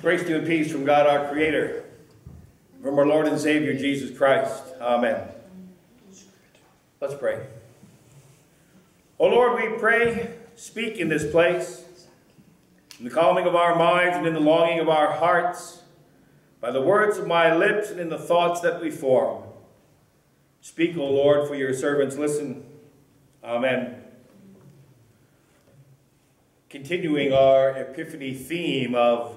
Grace to you and peace from God our Creator, from our Lord and Savior Jesus Christ. Amen. Let's pray. O Lord, we pray, speak in this place, in the calming of our minds and in the longing of our hearts, by the words of my lips and in the thoughts that we form. Speak, O Lord, for your servants listen. Amen. Continuing our Epiphany theme of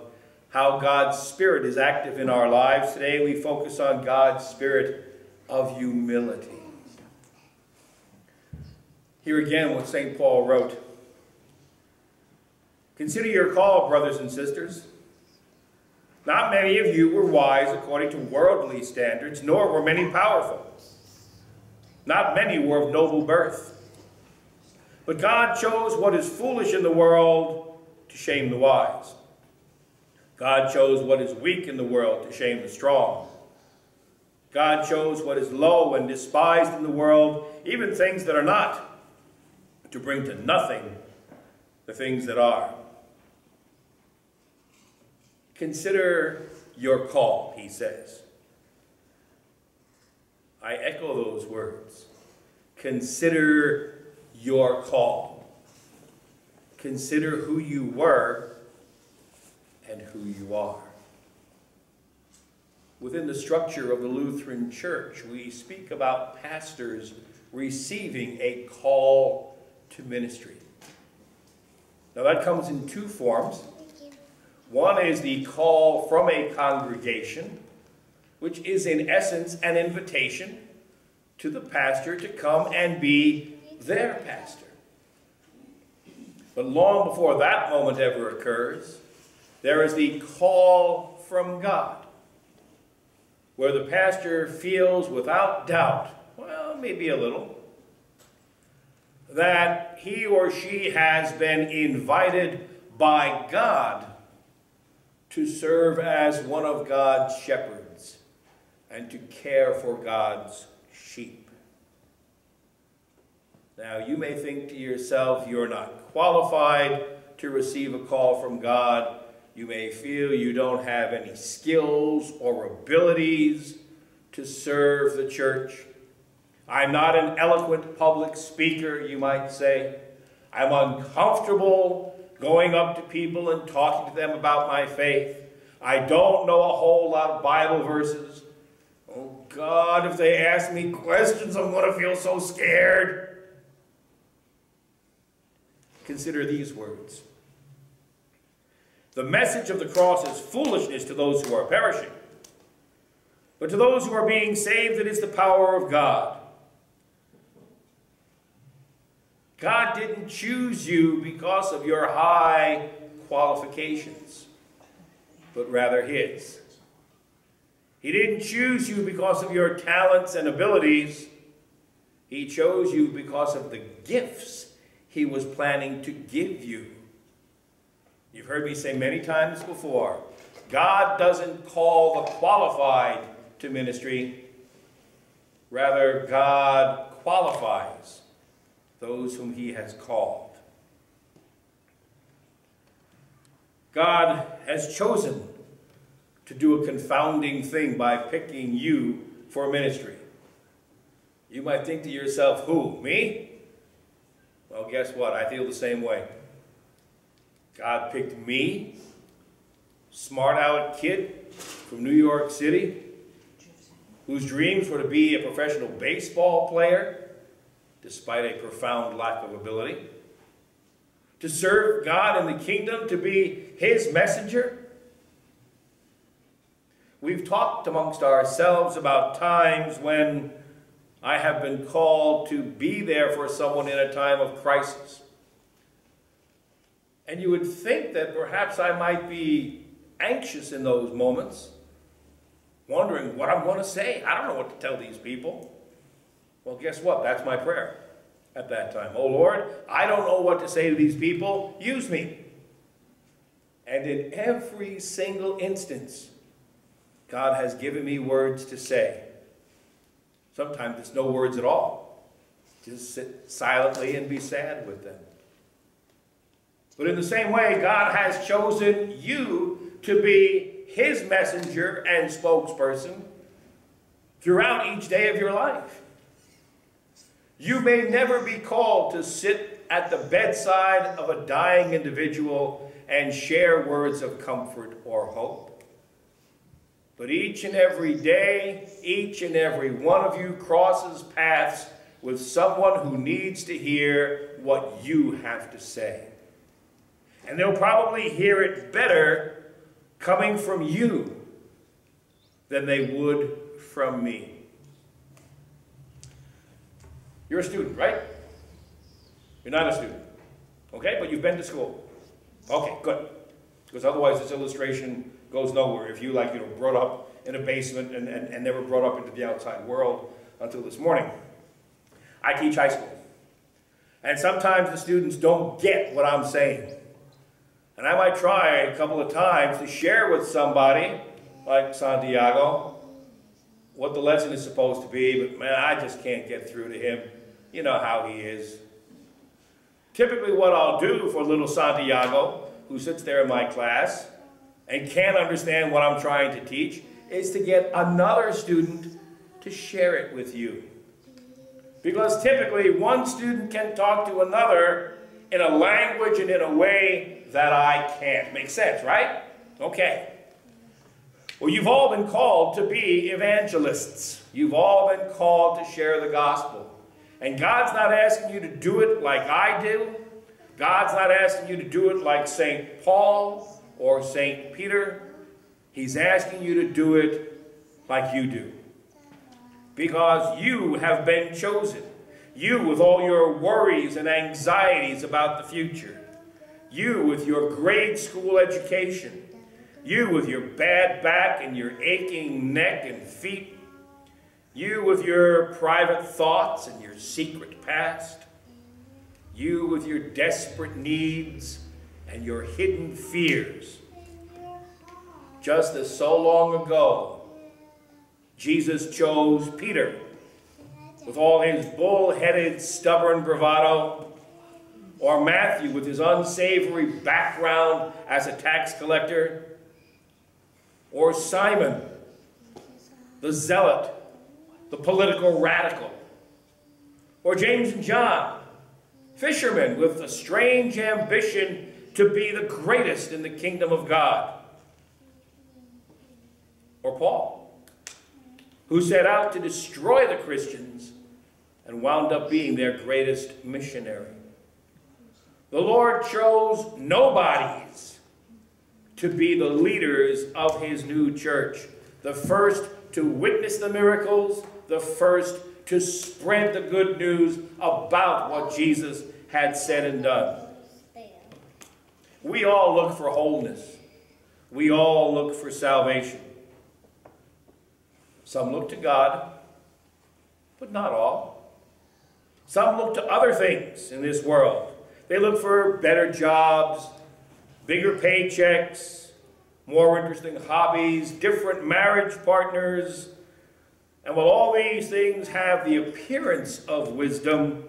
how God's Spirit is active in our lives. Today we focus on God's Spirit of humility. Here again what St. Paul wrote. Consider your call, brothers and sisters. Not many of you were wise according to worldly standards, nor were many powerful. Not many were of noble birth. But God chose what is foolish in the world to shame the wise. God chose what is weak in the world to shame the strong. God chose what is low and despised in the world, even things that are not, to bring to nothing the things that are. Consider your call, he says. I echo those words. Consider your call. Consider who you were and who you are. Within the structure of the Lutheran Church, we speak about pastors receiving a call to ministry. Now that comes in two forms. One is the call from a congregation, which is in essence an invitation to the pastor to come and be their pastor. But long before that moment ever occurs, there is the call from God, where the pastor feels without doubt, well, maybe a little, that he or she has been invited by God to serve as one of God's shepherds and to care for God's sheep. Now, you may think to yourself, you're not qualified to receive a call from God you may feel you don't have any skills or abilities to serve the church. I'm not an eloquent public speaker, you might say. I'm uncomfortable going up to people and talking to them about my faith. I don't know a whole lot of Bible verses. Oh God, if they ask me questions, I'm going to feel so scared. Consider these words. The message of the cross is foolishness to those who are perishing. But to those who are being saved, it is the power of God. God didn't choose you because of your high qualifications, but rather His. He didn't choose you because of your talents and abilities. He chose you because of the gifts He was planning to give you. You've heard me say many times before, God doesn't call the qualified to ministry. Rather, God qualifies those whom he has called. God has chosen to do a confounding thing by picking you for ministry. You might think to yourself, who, me? Well, guess what? I feel the same way. God picked me, smart aleck kid from New York City, whose dreams were to be a professional baseball player, despite a profound lack of ability, to serve God in the kingdom, to be his messenger. We've talked amongst ourselves about times when I have been called to be there for someone in a time of crisis. And you would think that perhaps I might be anxious in those moments, wondering what I'm going to say. I don't know what to tell these people. Well, guess what? That's my prayer at that time. Oh Lord, I don't know what to say to these people. Use me. And in every single instance, God has given me words to say. Sometimes it's no words at all. Just sit silently and be sad with them. But in the same way, God has chosen you to be his messenger and spokesperson throughout each day of your life. You may never be called to sit at the bedside of a dying individual and share words of comfort or hope. But each and every day, each and every one of you crosses paths with someone who needs to hear what you have to say. And they'll probably hear it better coming from you than they would from me. You're a student, right? You're not a student. Okay, but you've been to school. Okay, good. Because otherwise this illustration goes nowhere. If you like, you know, brought up in a basement and, and, and never brought up into the outside world until this morning. I teach high school. And sometimes the students don't get what I'm saying. And I might try a couple of times to share with somebody, like Santiago, what the lesson is supposed to be, but man, I just can't get through to him. You know how he is. Typically what I'll do for little Santiago, who sits there in my class and can't understand what I'm trying to teach, is to get another student to share it with you. Because typically one student can talk to another in a language and in a way that I can't. Make sense, right? Okay. Well, you've all been called to be evangelists. You've all been called to share the gospel. And God's not asking you to do it like I do. God's not asking you to do it like St. Paul or St. Peter. He's asking you to do it like you do because you have been chosen. You with all your worries and anxieties about the future. You with your grade school education. You with your bad back and your aching neck and feet. You with your private thoughts and your secret past. You with your desperate needs and your hidden fears. Just as so long ago, Jesus chose Peter with all his bull-headed, stubborn bravado, or Matthew with his unsavory background as a tax collector, or Simon, the zealot, the political radical, or James and John, fishermen with a strange ambition to be the greatest in the kingdom of God, or Paul who set out to destroy the Christians and wound up being their greatest missionary. The Lord chose nobodies to be the leaders of his new church, the first to witness the miracles, the first to spread the good news about what Jesus had said and done. We all look for wholeness. We all look for salvation. Some look to God, but not all. Some look to other things in this world. They look for better jobs, bigger paychecks, more interesting hobbies, different marriage partners. And while all these things have the appearance of wisdom,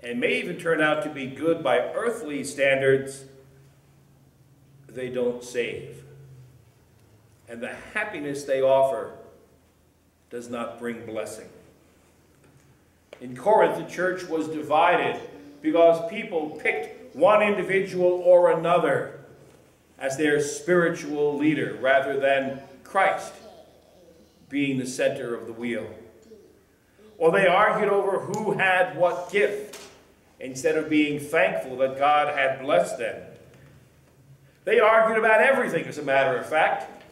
and may even turn out to be good by earthly standards, they don't save and the happiness they offer does not bring blessing. In Corinth, the church was divided because people picked one individual or another as their spiritual leader rather than Christ being the center of the wheel. Or they argued over who had what gift instead of being thankful that God had blessed them. They argued about everything, as a matter of fact.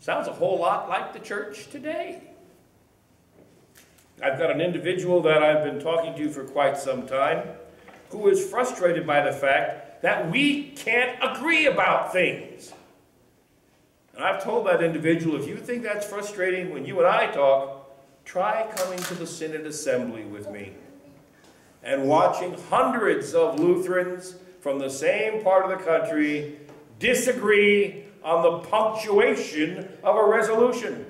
Sounds a whole lot like the church today. I've got an individual that I've been talking to for quite some time who is frustrated by the fact that we can't agree about things. And I've told that individual, if you think that's frustrating when you and I talk, try coming to the Synod Assembly with me and watching hundreds of Lutherans from the same part of the country disagree on the punctuation of a resolution.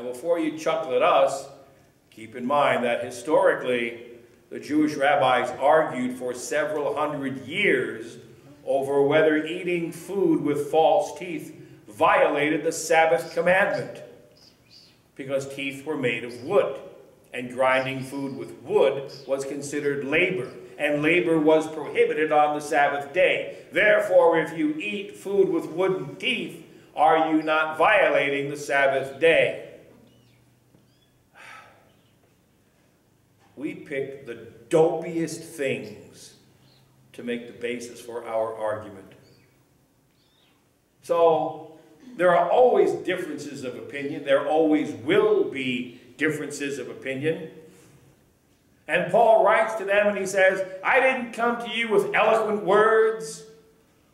Now, before you chuckle at us, keep in mind that historically, the Jewish rabbis argued for several hundred years over whether eating food with false teeth violated the Sabbath commandment, because teeth were made of wood, and grinding food with wood was considered labor, and labor was prohibited on the Sabbath day. Therefore, if you eat food with wooden teeth, are you not violating the Sabbath day? Pick the dopiest things to make the basis for our argument. So, there are always differences of opinion. There always will be differences of opinion. And Paul writes to them and he says, I didn't come to you with eloquent words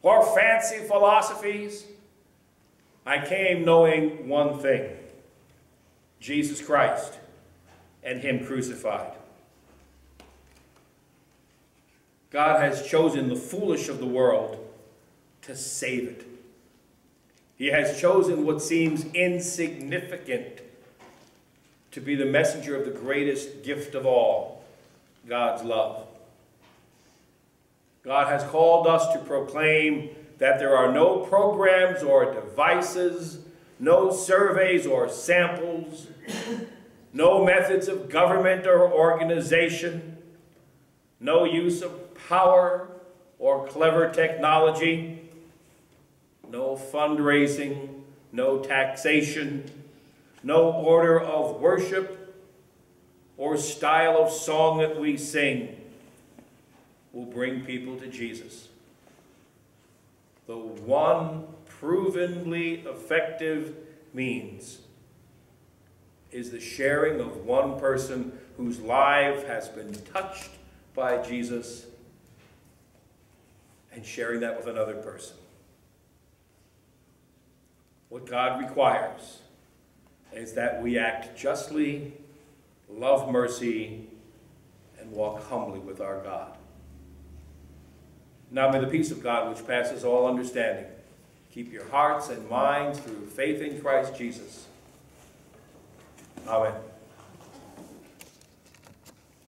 or fancy philosophies. I came knowing one thing Jesus Christ and Him crucified. God has chosen the foolish of the world to save it. He has chosen what seems insignificant to be the messenger of the greatest gift of all, God's love. God has called us to proclaim that there are no programs or devices, no surveys or samples, no methods of government or organization, no use of power or clever technology, no fundraising, no taxation, no order of worship or style of song that we sing will bring people to Jesus. The one provenly effective means is the sharing of one person whose life has been touched by Jesus and sharing that with another person. What God requires is that we act justly, love mercy, and walk humbly with our God. Now may the peace of God, which passes all understanding, keep your hearts and minds through faith in Christ Jesus. Amen.